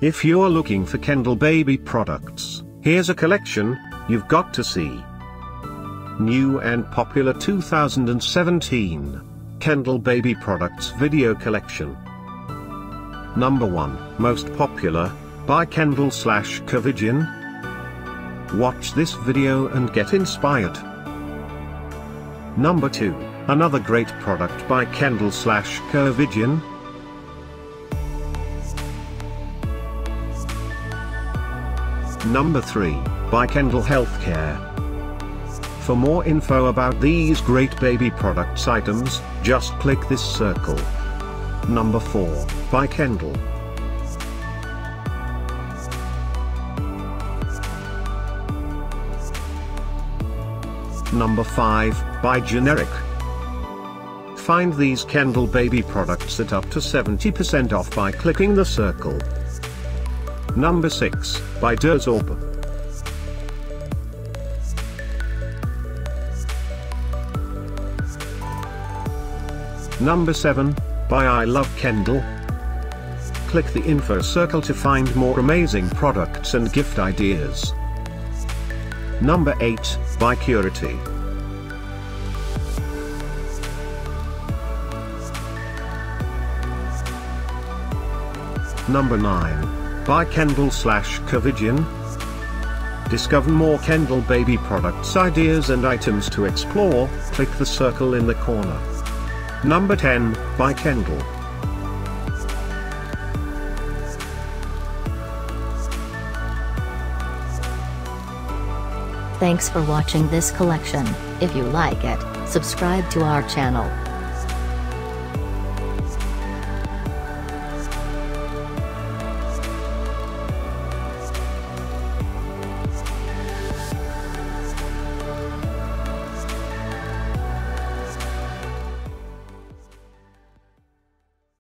If you're looking for Kendall Baby products, here's a collection you've got to see. New and popular 2017 Kendall Baby Products Video Collection. Number 1, Most Popular, by Kendall slash Covidien. Watch this video and get inspired. Number 2, another great product by Kendall slash Covidien. Number 3, by Kendall Healthcare. For more info about these great baby products items, just click this circle. Number 4, by Kendall. Number 5, by Generic. Find these Kendall baby products at up to 70% off by clicking the circle. Number 6, by Durasorb. Number 7, by I Love Kendall. Click the info circle to find more amazing products and gift ideas. Number 8, by Curity. Number 9, by Kendall slash Covidien. Discover more Kendall baby products ideas and items to explore, click the circle in the corner. Number 10, by Kendall. Thanks for watching this collection. If you like it, subscribe to our channel.